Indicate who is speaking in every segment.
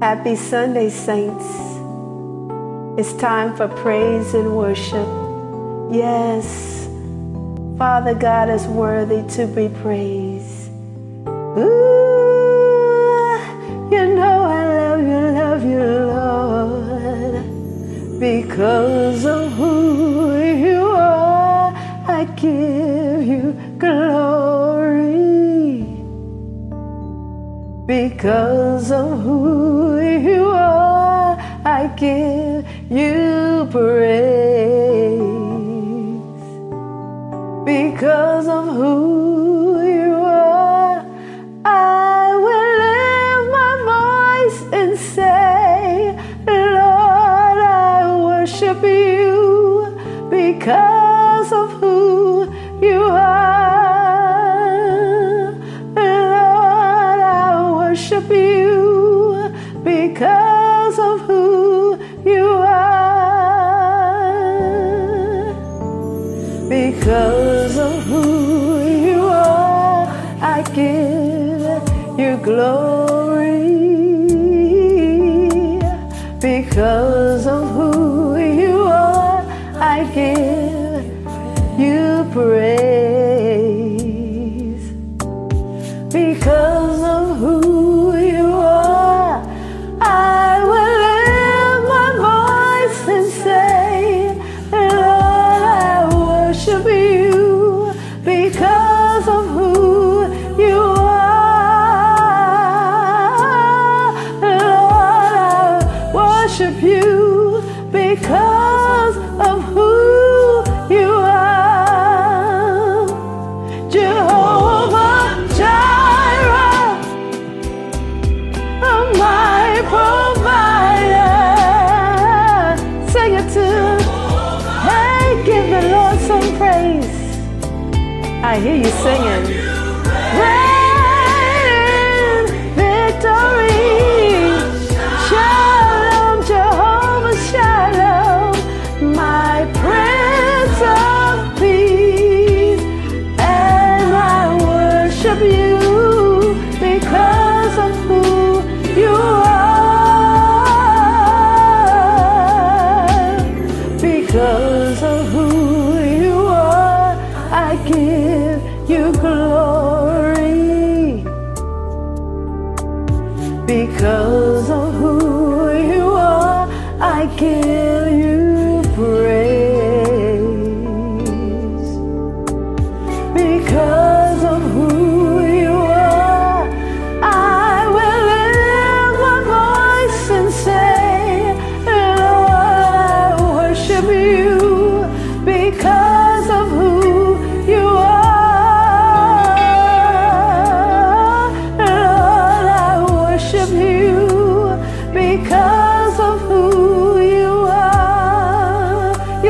Speaker 1: Happy Sunday, saints. It's time for praise and worship. Yes, Father God is worthy to be praised. Ooh, you know I love you, love you, Lord. Because of who you are, I give you glory. Because of who you are, I give you praise. Because of who you are, I will lift my voice and say, Lord, I worship you because of who you are. You because of who you are. Because of who you are, I give you glory. Because of who you are, I give you praise. I hear you singing. Because of who you are, I give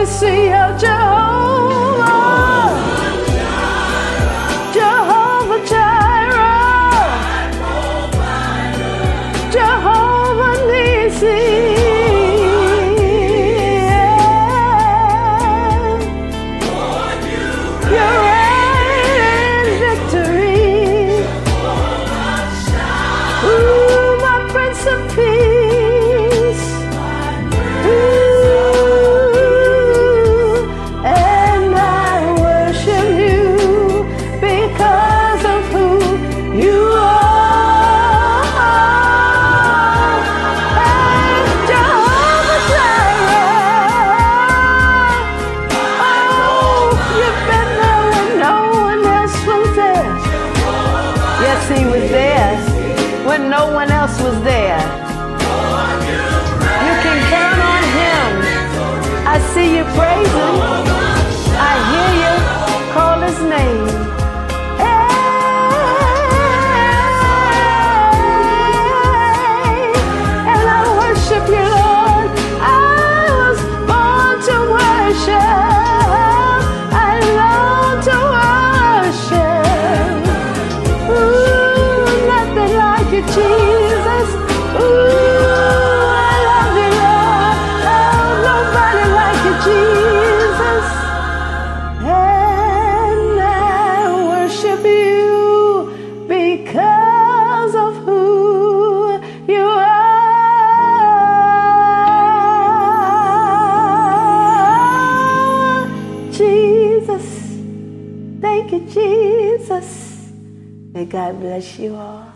Speaker 1: see Jehovah, Jehovah Jireh, Jehovah. You victory. Ooh, my Prince of Peace. I Jesus. Thank you, Jesus. May God bless you all.